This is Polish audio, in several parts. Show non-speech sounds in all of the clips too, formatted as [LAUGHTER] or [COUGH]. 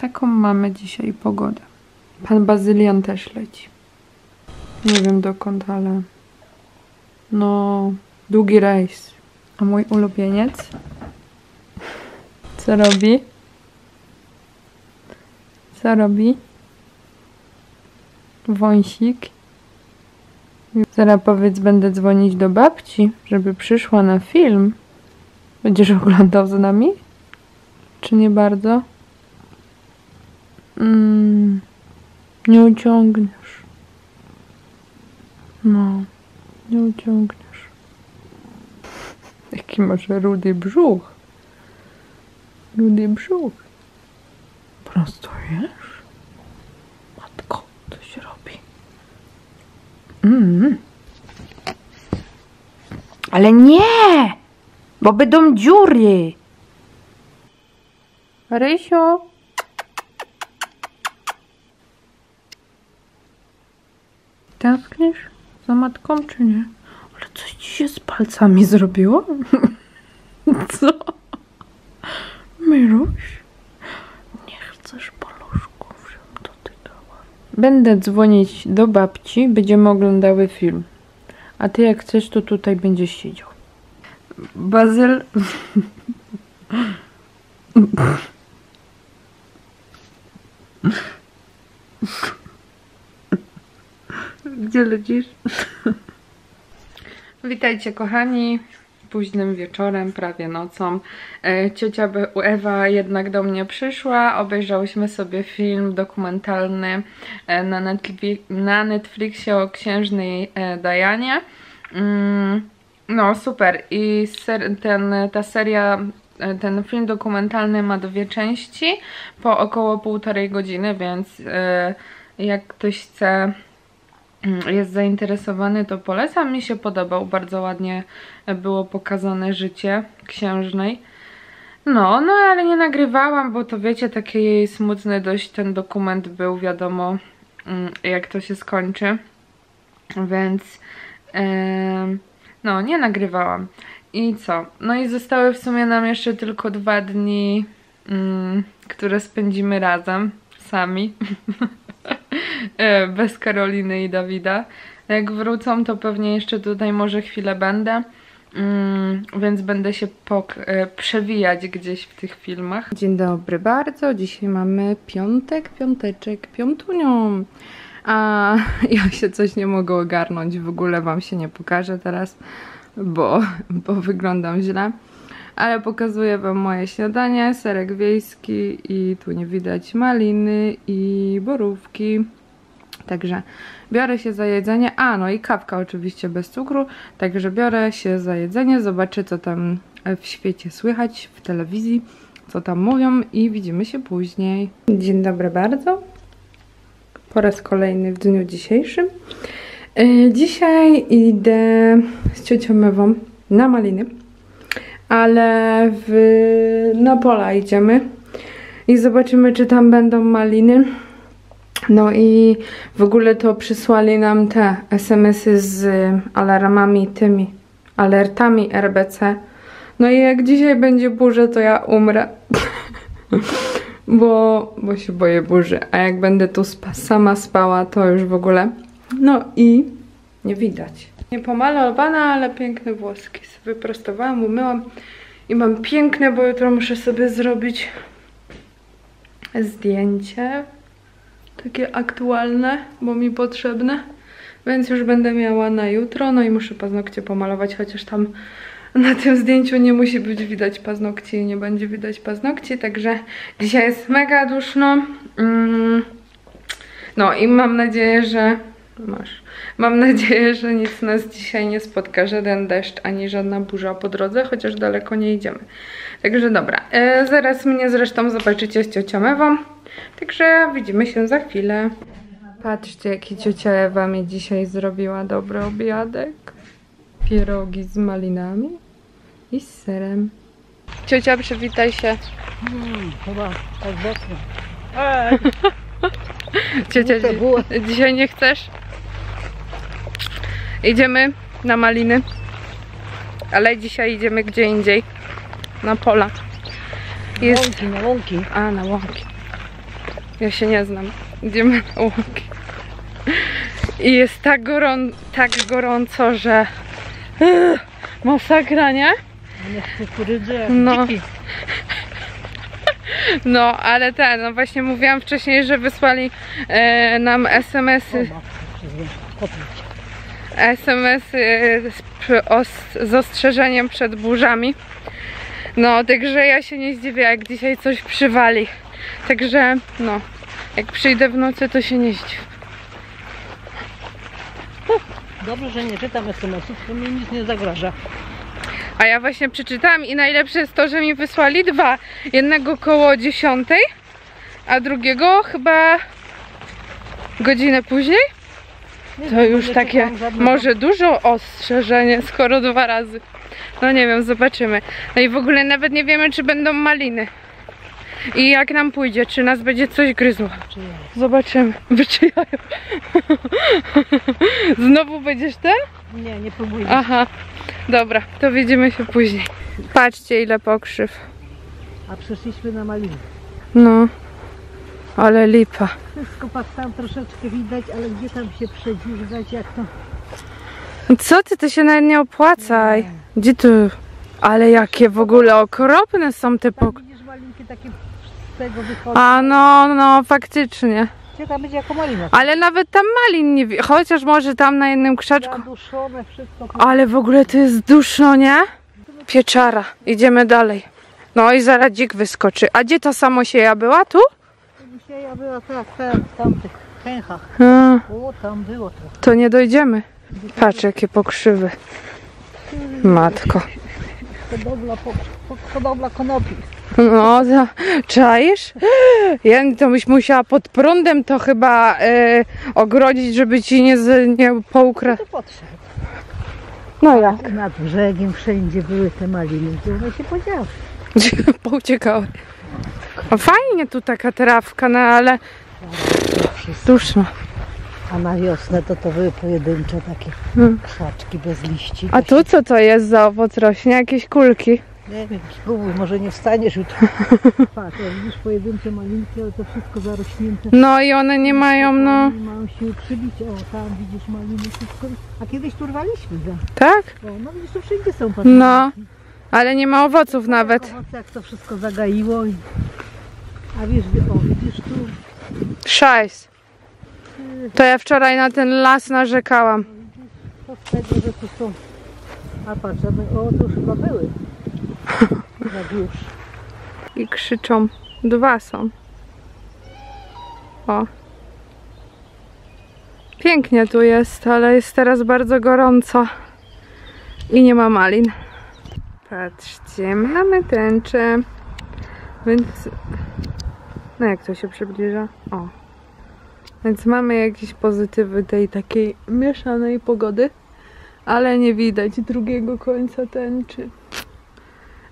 Taką mamy dzisiaj pogodę. Pan Bazylian też leci. Nie wiem dokąd, ale no długi rejs. A mój ulubieniec? Co robi? Co robi? Wąsik. Zaraz powiedz, będę dzwonić do babci, żeby przyszła na film. Będziesz oglądał z nami? Czy nie bardzo? Mm, nie uciągniesz. No, nie uciągniesz. Jaki masz rudy brzuch. Rudy brzuch. Prostujesz? Matko, co się robi? Mm. Ale nie! Bo będą dziury. Rysiu? Tęsknisz za matką, czy nie? Ale coś ci się z palcami zrobiło? [LAUGHS] Co? Miruś? Nie chcesz paluszków, żebym dotykała. Będę dzwonić do babci, będziemy oglądały film. A ty jak chcesz, to tutaj będziesz siedział. Bazyl... [LAUGHS] Gdzie lecisz? [LAUGHS] Witajcie kochani. Późnym wieczorem, prawie nocą. E, Ciocia Ewa jednak do mnie przyszła. Obejrzałyśmy sobie film dokumentalny e, na, Netfli- na Netflixie o księżnej e, Dianie. Mm, no super. I ser- ten, ta seria, ten film dokumentalny ma dwie części po około półtorej godziny, więc jak ktoś chce jest zainteresowany, to polecam. Mi się podobał. Bardzo ładnie było pokazane życie księżnej. No, no ale nie nagrywałam, bo to wiecie, taki jej smutny dość ten dokument był, wiadomo mm, jak to się skończy. Więc em, no, nie nagrywałam. I co? No i zostały w sumie nam jeszcze tylko dwa dni, mm, które spędzimy razem, sami. [LAUGHS] E, bez Karoliny i Dawida. Jak wrócą, to pewnie jeszcze tutaj może chwilę będę, mm, więc będę się e, przewijać gdzieś w tych filmach. Dzień dobry bardzo. Dzisiaj mamy piątek, piąteczek, piątunią. A [LAUGHS] ja się coś nie mogę ogarnąć, w ogóle wam się nie pokażę teraz, bo, bo wyglądam źle. Ale pokazuję wam moje śniadanie, serek wiejski i tu nie widać maliny i borówki. Także biorę się za jedzenie. A, no i kawka oczywiście bez cukru. Także biorę się za jedzenie, zobaczę co tam w świecie słychać, w telewizji, co tam mówią i widzimy się później. Dzień dobry bardzo. Po raz kolejny w dniu dzisiejszym. E, Dzisiaj idę z ciocią Ewą na maliny, ale w, na pola idziemy i zobaczymy, czy tam będą maliny. No i w ogóle to przysłali nam te SMS-y z alarmami tymi, alertami RBC. No i jak dzisiaj będzie burza, to ja umrę. [LAUGHS] bo, bo się boję burzy. A jak będę tu sama spała, to już w ogóle. No i nie widać. Nie pomalowana, ale piękne włoski. Sobie wyprostowałam, umyłam i mam piękne, bo jutro muszę sobie zrobić zdjęcie takie aktualne, bo mi potrzebne. Więc już będę miała na jutro. No i muszę paznokcie pomalować, chociaż tam na tym zdjęciu nie musi być widać paznokci nie będzie widać paznokci. Także dzisiaj jest mega duszno. Mm. No i mam nadzieję, że masz. Mam nadzieję, że nic nas dzisiaj nie spotka, żaden deszcz ani żadna burza po drodze, chociaż daleko nie idziemy. Także dobra, e, zaraz mnie zresztą zobaczycie z ciocią Ewą. Także widzimy się za chwilę. Patrzcie, jaki ciocia Ewa mi dzisiaj zrobiła dobry obiadek. Pierogi z malinami i z serem. Ciocia, przywitaj się. Chyba tak mocno. [LAUGHS] Ciocia, dzi- dzisiaj nie chcesz? Idziemy na maliny. Ale dzisiaj idziemy gdzie indziej. Na pola. Jest... Łąki, na łąki. A, na łąki. Ja się nie znam. Idziemy na łąki. I jest tak, gorą, tak gorąco, że masakra, nie? No. dziki. [LAUGHS] No, ale ten, no właśnie mówiłam wcześniej, że wysłali e, nam SMS-y, Kopnąć. SMS-y z, ostrzeżeniem przed burzami. No, także ja się nie zdziwię, jak dzisiaj coś przywali. Także, no, jak przyjdę w nocy, to się nie zdziw. Dobrze, że nie czytam SMS-ów, to mi nic nie zagraża. A ja właśnie przeczytałam i najlepsze jest to, że mi wysłali dwa. Jednego koło 10, a drugiego chyba godzinę później. To już takie, może dużo ostrzeżenie, skoro dwa razy. No nie wiem, zobaczymy. No i w ogóle nawet nie wiemy, czy będą maliny. I jak nam pójdzie, czy nas będzie coś gryzło. Zobaczymy. [LAUGHS] Wyczyjają. [LAUGHS] Znowu będziesz ten? Nie, nie próbuję. Aha. Dobra, to widzimy się później. Patrzcie, ile pokrzyw. A przyszliśmy na maliny. No. Ale lipa. Wszystko patrz tam troszeczkę widać, ale gdzie tam się przedziwać, jak to... Co ty, ty się nawet nie opłacaj. Gdzie tu? Ale jakie w ogóle okropne są te pok... widzisz malinki takie z tego wychodzą. A no, no, faktycznie. Gdzie tam będzie jako malina? Ale nawet tam malin nie wi- Chociaż może tam na jednym krzaczku. Zaduszone wszystko. Ale w ogóle to jest duszno, nie? Pieczara. Idziemy dalej. No i zaraz dzik wyskoczy. A gdzie ta samosieja była? Tu? Dzisiaj ja była tak, tak, w tamtych pęchach. A, O, tam było trochę. to nie dojdziemy. Patrz, jakie pokrzywy. Matko. Hodowla, po, po, hodowla konopi. No, to, czaisz? Ja to byś musiała pod prądem to chyba e, ogrodzić, żeby ci nie, z, nie poukradł. To podszedł. No jak? Nad brzegiem wszędzie były te maliny. Gdzie one się podziały? [LAUGHS] Pouciekały. A fajnie tu taka trawka, no ale duszno. A na wiosnę to to były pojedyncze takie Hmm. krzaczki bez liści. A tu co to jest za owoc rośnie? Jakieś kulki? Nie wiem, spróbuj, może nie wstaniesz jutro. Patrz, [LAUGHS] jak widzisz pojedyncze malinki, ale to wszystko zarośnięte. No i one nie mają, no. Nie mają siły przybić. O, tam widzisz maliny wszystko. A kiedyś tu rwaliśmy za. Tak? O, no widzisz, to wszędzie są No. Ale nie ma owoców nawet. Owoce, jak to wszystko zagaiło. I... A wiesz, o, widzisz tu, Szajs. To ja wczoraj na ten las narzekałam. to z tego, że tu są. A patrz, o, tu już chyba były. [LAUGHS] Już. I krzyczą. Dwa są. O. Pięknie tu jest, ale jest teraz bardzo gorąco. I nie ma malin. Patrzcie, mamy tęczę. Więc... No jak to się przybliża? O. Więc mamy jakieś pozytywy tej takiej mieszanej pogody. Ale nie widać drugiego końca tęczy.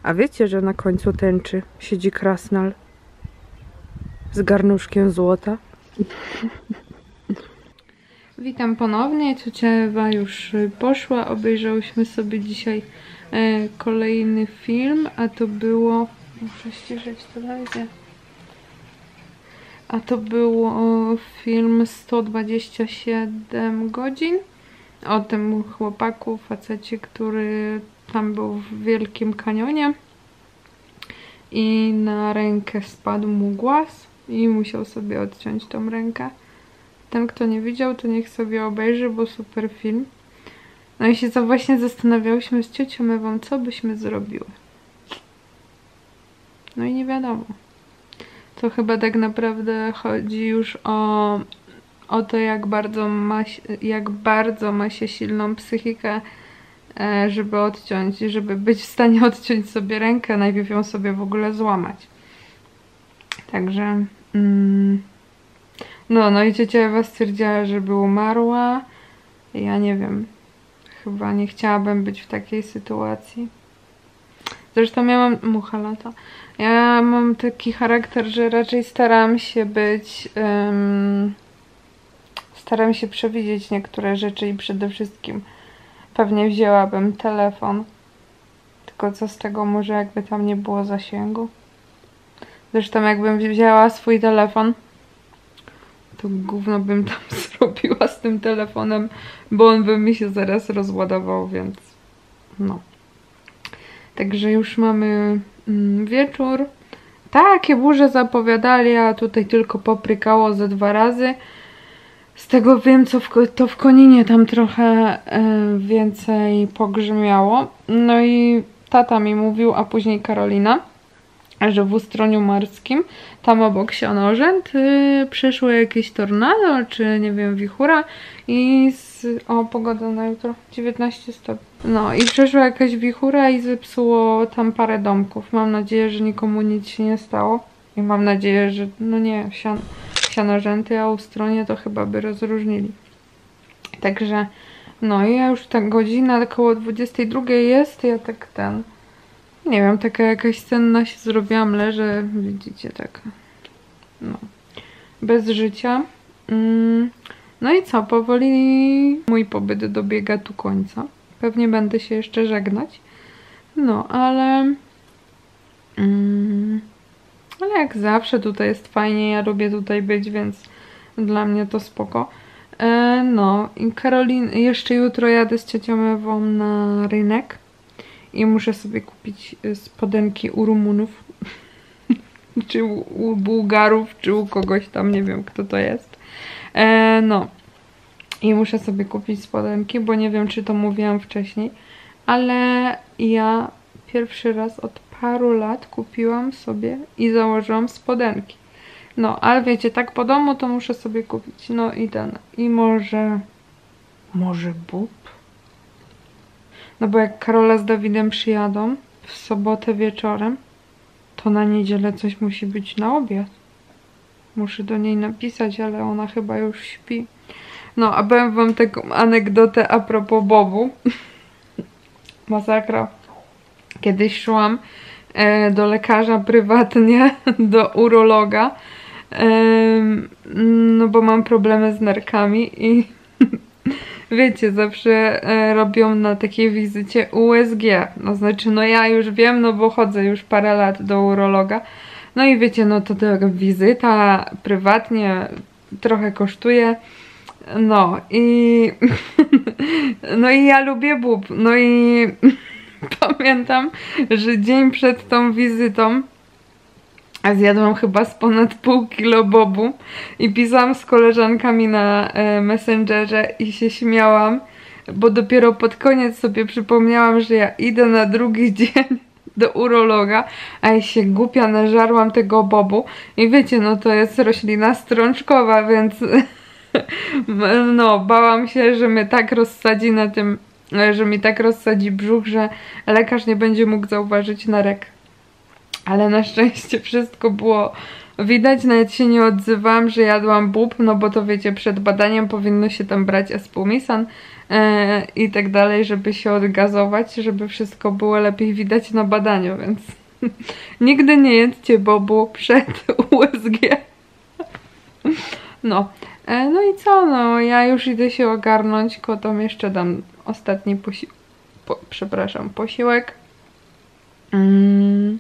A wiecie, że na końcu tęczy siedzi krasnal z garnuszkiem złota? Witam ponownie. Ciocia Ewa już poszła. Obejrzałyśmy sobie dzisiaj kolejny film, a to było... Muszę ściszyć telewizję. A to było film 127 godzin o tym chłopaku, facecie, który tam był w Wielkim Kanionie i na rękę spadł mu głaz i musiał sobie odciąć tą rękę. Ten, kto nie widział, to niech sobie obejrzy, bo super film. No i się to właśnie zastanawiałyśmy z ciocią Ewą, co byśmy zrobiły. No i nie wiadomo. To chyba tak naprawdę chodzi już o, o to, jak bardzo, ma, jak bardzo ma się silną psychikę, e, żeby odciąć, żeby być w stanie [LAUGHS] odciąć sobie rękę, najpierw ją sobie w ogóle złamać. Także. Mm, no, no i ciocia Ewa stwierdziła, żeby umarła. Ja nie wiem. Chyba nie chciałabym być w takiej sytuacji. Zresztą ja mam. Mucha lata. Ja mam taki charakter, że raczej staram się być. em, staram się przewidzieć niektóre rzeczy i przede wszystkim pewnie wzięłabym telefon. Tylko co z tego może jakby tam nie było zasięgu? Zresztą jakbym wzięła swój telefon, to gówno bym tam [LAUGHS] zrobiła z tym telefonem, bo on by mi się zaraz rozładował, więc no. Także już mamy mm, wieczór. Takie burze zapowiadali, a tutaj tylko poprykało ze dwa razy. Z tego wiem, co w, to w Koninie tam trochę e, więcej pogrzmiało. No i tata mi mówił, a później Karolina, że w Ustroniu Morskim, tam obok Sianorzęt, y, przyszło jakieś tornado, czy nie wiem, wichura i z, o, pogoda na jutro, 19 stopni. No i przyszła jakaś wichura i zepsuło tam parę domków. Mam nadzieję, że nikomu nic się nie stało. I mam nadzieję, że, no nie, sian, sianorzęty, a Ustronie to chyba by rozróżnili. Także, no i ja już tak godzina około 22 jest, ja tak ten nie wiem, taka jakaś senna się zrobiłam, leżę, widzicie, tak, no, bez życia. Mm, no i co, powoli mój pobyt dobiega tu końca. Pewnie będę się jeszcze żegnać. No, ale... Mm, ale jak zawsze tutaj jest fajnie, ja lubię tutaj być, więc dla mnie to spoko. E, no i Karolin, jeszcze jutro jadę z ciocią Ewą na rynek i muszę sobie kupić y, spodenki u Rumunów, [LAUGHS] czy u, Bułgarów, czy u kogoś tam, nie wiem kto to jest. E, no. I muszę sobie kupić spodenki, bo nie wiem czy to mówiłam wcześniej, ale ja pierwszy raz od paru lat kupiłam sobie i założyłam spodenki. No, ale wiecie, tak po domu to muszę sobie kupić. No i ten. I może... Może bób? No bo jak Karola z Dawidem przyjadą w sobotę wieczorem, to na niedzielę coś musi być na obiad. Muszę do niej napisać, ale ona chyba już śpi. No, a powiem wam taką anegdotę a propos Bobu. [LAUGHS] Masakra. Kiedyś szłam e, do lekarza prywatnie, [LAUGHS] do urologa, e, no bo mam problemy z nerkami i wiecie, zawsze e, robią na takiej wizycie USG. No znaczy, no ja już wiem, no bo chodzę już parę lat do urologa. No i wiecie, no to ta wizyta prywatnie trochę kosztuje. No i [LAUGHS] no i ja lubię bób. No i [LAUGHS] pamiętam, że dzień przed tą wizytą a zjadłam chyba z ponad pół kilo bobu i pisałam z koleżankami na e, Messengerze i się śmiałam, bo dopiero pod koniec sobie przypomniałam, że ja idę na drugi [LAUGHS] dzień do urologa, a ja się głupia nażarłam tego bobu. I wiecie, no to jest roślina strączkowa, więc [LAUGHS] no bałam się, że mnie tak rozsadzi na tym, że mi tak rozsadzi brzuch, że lekarz nie będzie mógł zauważyć narek ale na szczęście wszystko było widać, nawet się nie odzywałam, że jadłam bób, no bo to wiecie, przed badaniem powinno się tam brać espumisan e, i tak dalej, żeby się odgazować, żeby wszystko było lepiej widać na badaniu, więc [LAUGHS] nigdy nie jedzcie bobu przed [LAUGHS] USG. no, e, no i co, no ja już idę się ogarnąć, kotom jeszcze dam ostatni posi po, przepraszam, posiłek. Mm.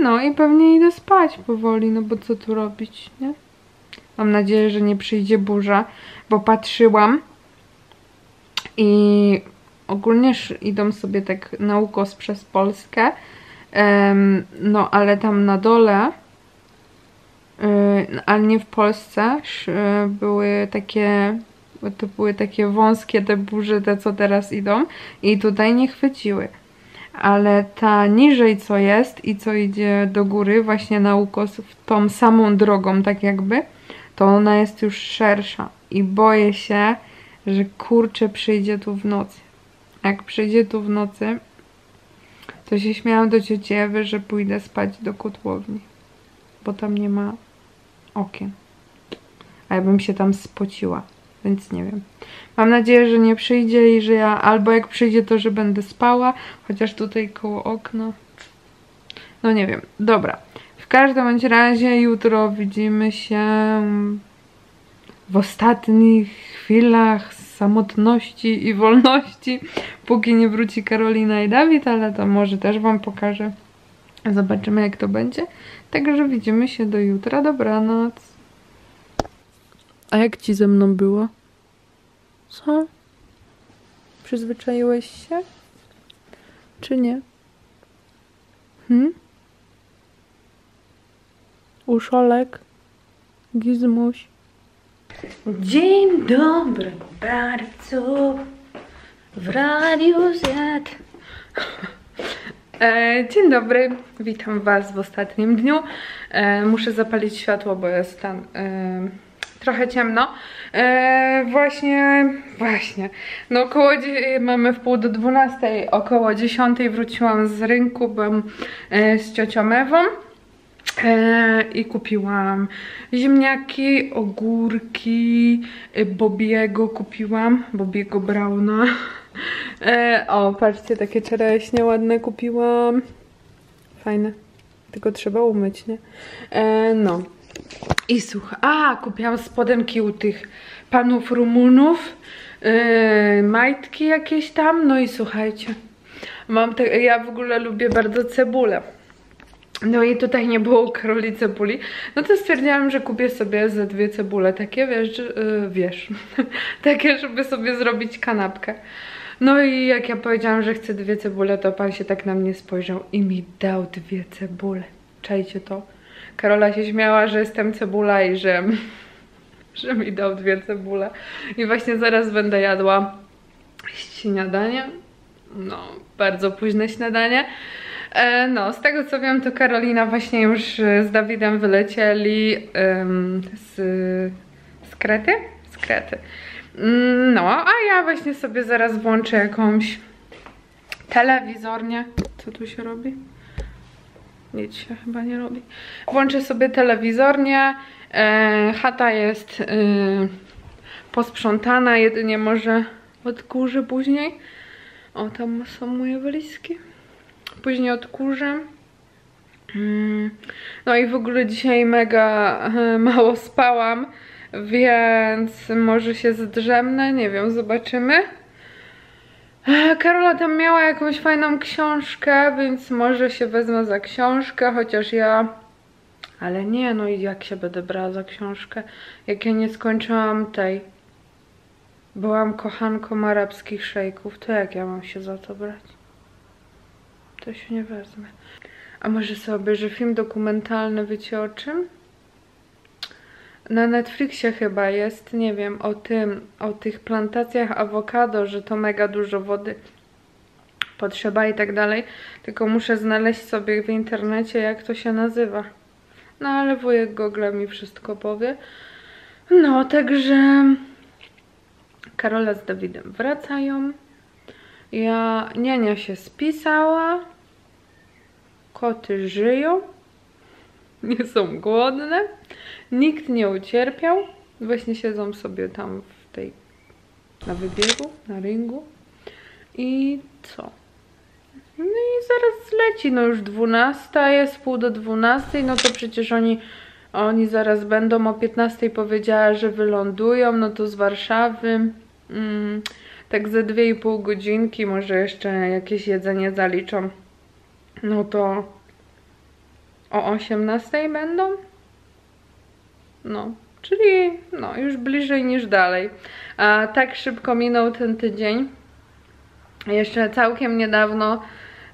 No i pewnie idę spać powoli, no bo co tu robić, nie? Mam nadzieję, że nie przyjdzie burza, bo patrzyłam i ogólnie idą sobie tak na ukos przez Polskę, um, no ale tam na dole, yy, ale nie w Polsce, yy, były takie, to były takie wąskie te burze, te co teraz idą i tutaj nie chwyciły ale ta niżej co jest i co idzie do góry, właśnie na ukos tą samą drogą tak jakby, to ona jest już szersza i boję się, że kurczę przyjdzie tu w nocy. Jak przyjdzie tu w nocy, to się śmiałam do cioci Ewy, że pójdę spać do kotłowni, bo tam nie ma okien. A ja bym się tam spociła, więc nie wiem. Mam nadzieję, że nie przyjdzie i że ja, albo jak przyjdzie to, że będę spała, chociaż tutaj koło okna. No nie wiem, dobra. W każdym bądź razie jutro widzimy się w ostatnich chwilach samotności i wolności, póki nie wróci Karolina i Dawid, ale to może też Wam pokażę. Zobaczymy jak to będzie. Także widzimy się do jutra. Dobranoc. A jak ci ze mną było? Co? Przyzwyczaiłeś się? Czy nie? Hmm? Uszolek? Gizmuś? Dzień dobry bardzo w Radiu Z. [LAUGHS] E, Dzień dobry, witam Was w ostatnim dniu. E, muszę zapalić światło, bo jest tam trochę ciemno. E, właśnie, właśnie. No około, mamy w pół do 12, około 10 wróciłam z rynku, byłam e, z ciocią Ewą. E, I kupiłam ziemniaki, ogórki, e, Bobiego kupiłam, Bobiego Brauna. O, patrzcie, takie czereśnie ładne kupiłam. Fajne. Tylko trzeba umyć, nie? No. I słuchaj, a, kupiłam spodenki u tych panów Rumunów. E, majtki jakieś tam, no i słuchajcie. Mam te, ja w ogóle lubię bardzo cebulę. No i tutaj nie było u Karoli cebuli. No to stwierdziłam, że kupię sobie ze dwie cebule. Takie, wiesz, yy, wiesz. [LAUGHS] takie, żeby sobie zrobić kanapkę. No i jak ja powiedziałam, że chcę dwie cebule, to pan się tak na mnie spojrzał i mi dał dwie cebule. Czajcie to. Karola się śmiała, że jestem cebula i że, że mi dał dwie cebule. I właśnie zaraz będę jadła śniadanie. No, bardzo późne śniadanie. E, No, z tego co wiem, to Karolina właśnie już z Dawidem wylecieli z, z Krety? Z Krety. Mm, No, a ja właśnie sobie zaraz włączę jakąś telewizornię. Co tu się robi? Nic się chyba nie robi. Włączę sobie telewizornię. E, chata jest e, posprzątana, jedynie może odkurzę później. O, tam są moje walizki później odkurzę. Mm, No i w ogóle dzisiaj mega e, mało spałam, więc może się zdrzemnę, nie wiem, zobaczymy. Karola tam miała jakąś fajną książkę, więc może się wezmę za książkę, chociaż ja... Ale nie, no i jak się będę brała za książkę, jak ja nie skończyłam tej... Byłam kochanką arabskich szejków, to jak ja mam się za to brać? To się nie wezmę. A może sobie obejrzę film dokumentalny, wiecie o czym? Na Netflixie chyba jest, nie wiem, o tym, o tych plantacjach awokado, że to mega dużo wody potrzeba i tak dalej. Tylko muszę znaleźć sobie w internecie, jak to się nazywa. No ale wujek Google mi wszystko powie. No, także Karola z Dawidem wracają. Ja, niania się spisała. Koty żyją. Nie są głodne. Nikt nie ucierpiał. Właśnie siedzą sobie tam w tej, na wybiegu, na ringu. I co? No i zaraz leci, no już 12 jest, pół do 12, no to przecież oni, oni zaraz będą, o 15 powiedziała, że wylądują, no to z Warszawy. Mm, tak ze 2,5 godzinki, może jeszcze jakieś jedzenie zaliczą. No to o 18 będą? No, czyli no, już bliżej niż dalej. A tak szybko minął ten tydzień. Jeszcze całkiem niedawno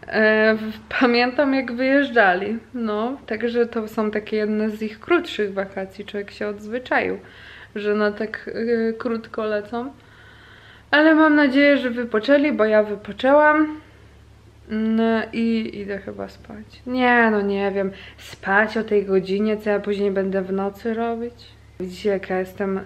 e, pamiętam jak wyjeżdżali. No, także to są takie jedne z ich krótszych wakacji. Człowiek się odzwyczaił, że na tak e, krótko lecą. Ale mam nadzieję, że wypoczęli, bo ja wypoczęłam. No i idę chyba spać. Nie, no nie wiem. Spać o tej godzinie, co ja później będę w nocy robić? Widzicie, jaka ja jestem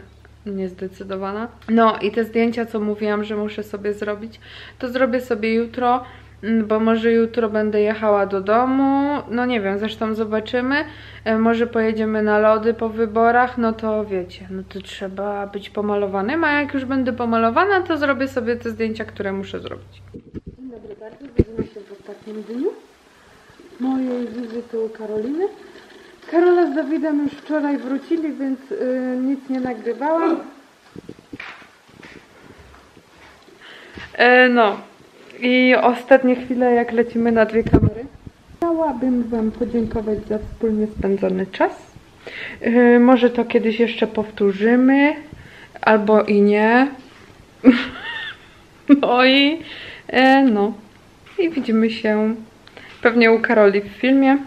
niezdecydowana. No i te zdjęcia, co mówiłam, że muszę sobie zrobić, to zrobię sobie jutro, mm, bo może jutro będę jechała do domu. No nie wiem, zresztą zobaczymy. E, Może pojedziemy na lody po wyborach, no to wiecie, no to trzeba być pomalowanym, a jak już będę pomalowana, to zrobię sobie te zdjęcia, które muszę zrobić. Dzień dobry bardzo, ostatnim dniu mojej wizyty u Karoliny. Karola z Dawidem już wczoraj wrócili, więc y, nic nie nagrywałam. E, no i ostatnie chwile, jak lecimy na dwie kamery. Chciałabym Wam podziękować za wspólnie spędzony czas. Yy, może to kiedyś jeszcze powtórzymy, albo i nie. [LAUGHS] No i e, no. I widzimy się pewnie u Karoli w filmie,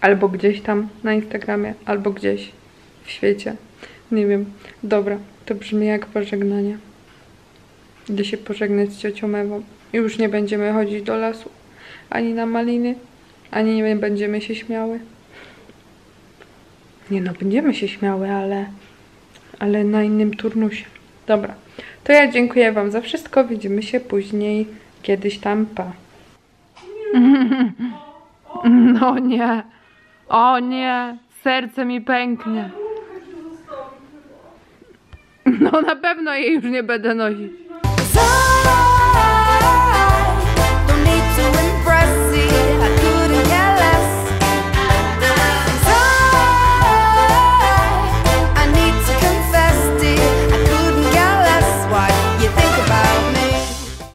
albo gdzieś tam na Instagramie, albo gdzieś w świecie. Nie wiem. Dobra, to brzmi jak pożegnanie. Idę się pożegnać z ciocią Ewą. Już nie będziemy chodzić do lasu, ani na maliny, ani nie będziemy się śmiały. Nie no, będziemy się śmiały, ale, ale na innym turnusie. Dobra, to ja dziękuję Wam za wszystko. Widzimy się później, kiedyś tam, pa. [LAUGHS] No nie, o nie, serce mi pęknie. No na pewno jej już nie będę nosić.